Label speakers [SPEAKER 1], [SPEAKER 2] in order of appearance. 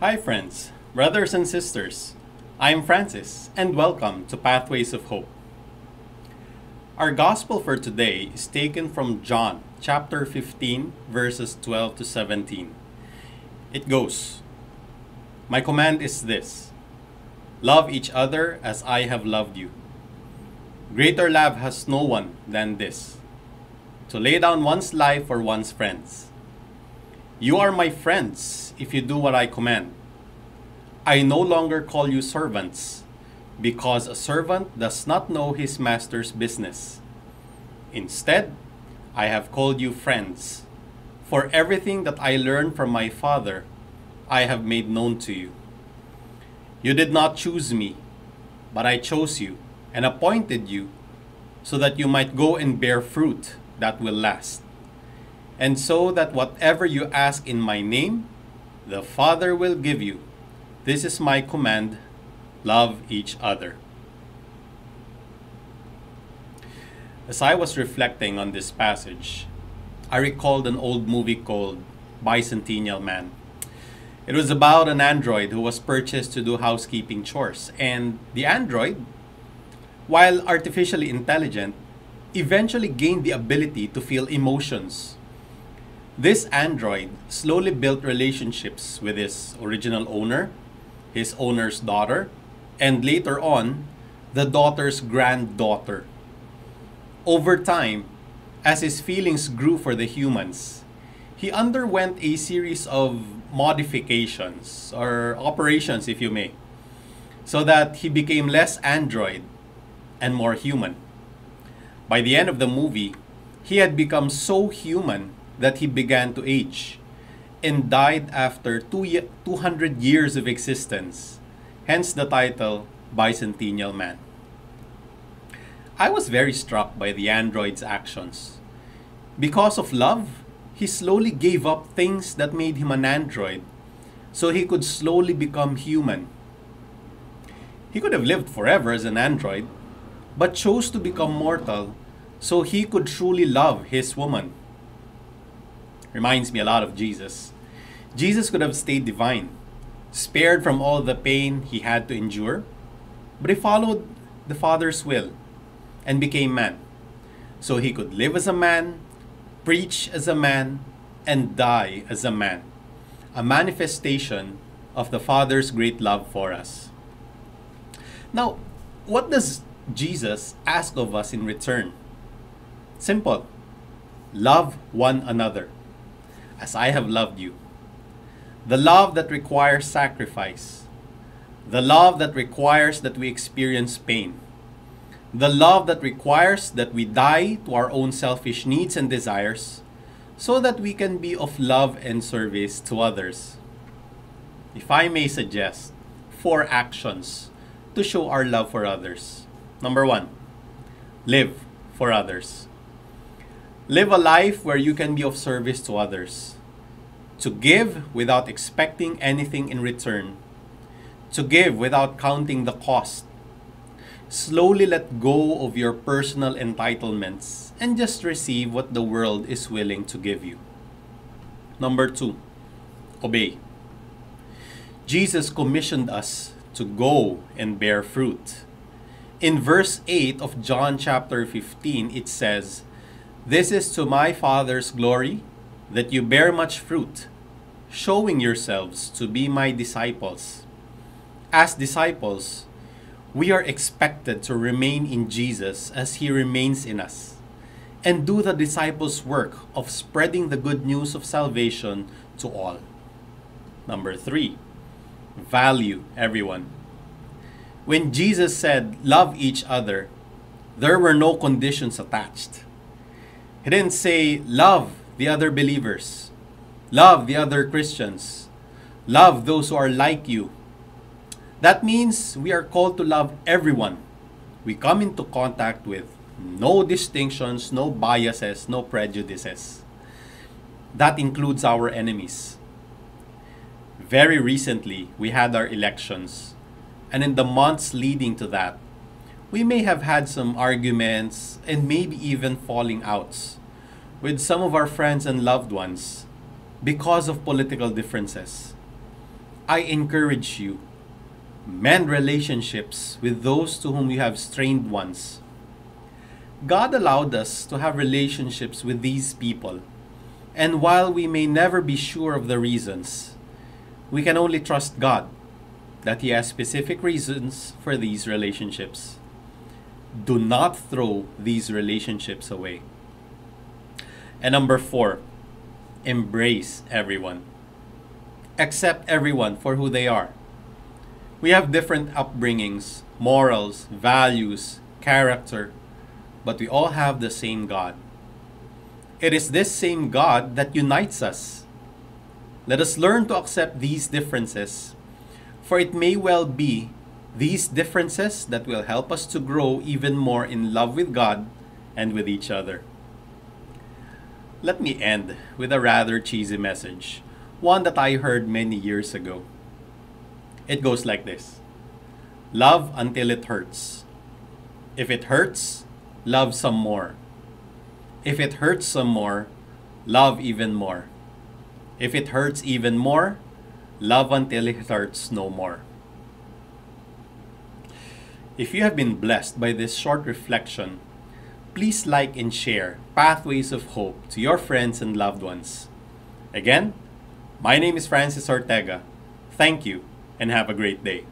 [SPEAKER 1] Hi, friends, brothers, and sisters. I'm Francis, and welcome to Pathways of Hope. Our gospel for today is taken from John chapter 15, verses 12 to 17. It goes My command is this love each other as I have loved you. Greater love has no one than this to lay down one's life for one's friends. You are my friends if you do what I command. I no longer call you servants, because a servant does not know his master's business. Instead, I have called you friends, for everything that I learned from my Father, I have made known to you. You did not choose me, but I chose you and appointed you so that you might go and bear fruit that will last and so that whatever you ask in my name, the Father will give you. This is my command love each other. As I was reflecting on this passage, I recalled an old movie called Bicentennial Man. It was about an android who was purchased to do housekeeping chores, and the android, while artificially intelligent, eventually gained the ability to feel emotions this android slowly built relationships with his original owner, his owner's daughter, and later on, the daughter's granddaughter. Over time, as his feelings grew for the humans, he underwent a series of modifications or operations, if you may, so that he became less android and more human. By the end of the movie, he had become so human that he began to age and died after two 200 years of existence, hence the title Bicentennial Man. I was very struck by the android's actions. Because of love, he slowly gave up things that made him an android so he could slowly become human. He could have lived forever as an android, but chose to become mortal so he could truly love his woman. Reminds me a lot of Jesus. Jesus could have stayed divine, spared from all the pain he had to endure, but he followed the Father's will and became man. So he could live as a man, preach as a man, and die as a man. A manifestation of the Father's great love for us. Now, what does Jesus ask of us in return? Simple love one another as I have loved you. The love that requires sacrifice. The love that requires that we experience pain. The love that requires that we die to our own selfish needs and desires so that we can be of love and service to others. If I may suggest four actions to show our love for others. Number one, live for others. Live a life where you can be of service to others. To give without expecting anything in return. To give without counting the cost. Slowly let go of your personal entitlements and just receive what the world is willing to give you. Number two, obey. Jesus commissioned us to go and bear fruit. In verse 8 of John chapter 15, it says, this is to my Father's glory, that you bear much fruit, showing yourselves to be my disciples. As disciples, we are expected to remain in Jesus as he remains in us, and do the disciples' work of spreading the good news of salvation to all. Number three, value everyone. When Jesus said, Love each other, there were no conditions attached. He didn't say, love the other believers, love the other Christians, love those who are like you. That means we are called to love everyone we come into contact with. No distinctions, no biases, no prejudices. That includes our enemies. Very recently, we had our elections. And in the months leading to that, we may have had some arguments and maybe even falling outs with some of our friends and loved ones because of political differences. I encourage you mend relationships with those to whom you have strained ones. God allowed us to have relationships with these people, and while we may never be sure of the reasons, we can only trust God that He has specific reasons for these relationships. Do not throw these relationships away. And number four, embrace everyone. Accept everyone for who they are. We have different upbringings, morals, values, character, but we all have the same God. It is this same God that unites us. Let us learn to accept these differences, for it may well be these differences that will help us to grow even more in love with God and with each other. Let me end with a rather cheesy message, one that I heard many years ago. It goes like this Love until it hurts. If it hurts, love some more. If it hurts some more, love even more. If it hurts even more, love until it hurts no more. If you have been blessed by this short reflection, please like and share Pathways of Hope to your friends and loved ones. Again, my name is Francis Ortega. Thank you and have a great day.